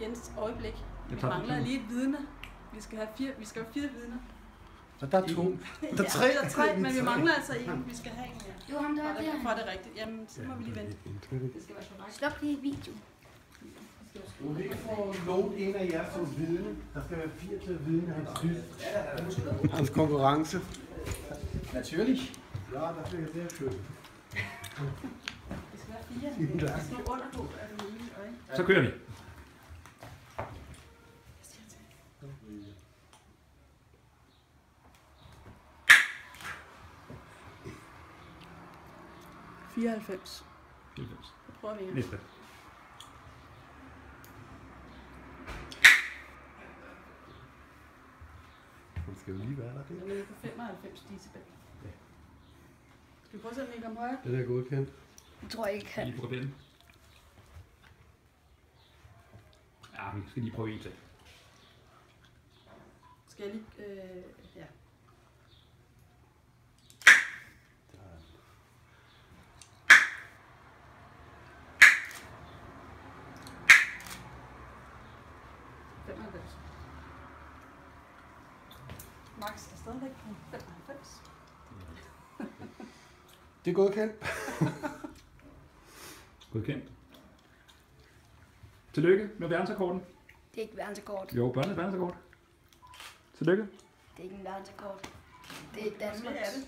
Jens, øjeblik. Vi tager mangler den. lige et vidne. Vi skal have fire, vi skal have fire vidner. Så der er to. Der er tre. Ja, der er tre, men vi mangler altså en. Vi skal have en mere. Det var ham, der det, der. for det rigtigt. Jamen, så må vi lige vente. Det skal være korrekt. Stop lige video. Du vil ikke få nogen en af jer som vidne. Der skal være fire til at vidne hans skyld. Hans konkurrence. Natürlich. Ja, der fik jeg det skyld. Det skal være fire. Der står under på, at det er muligt. Så kører vi. 94. 94. Så prøver vi igen. Næste. Den skal jo lige være der. Så er på 95 decibel. Skal vi prøve at se, om vi kommer højere? Det er godkendt. Jeg tror ikke, han... Lige på den. Ja, vi skal lige prøve en til. Skal jeg lige... Øh, ja. Femoghalvfems. Max er stadigvæk på 95. Det er godkendt. Godkendt. Tillykke med verdensrekorden. Det er ikke verdensrekord. Jo, børnene verdensrekord. Tillykke. Det er ikke en verdensrekord. Det er Danmarks.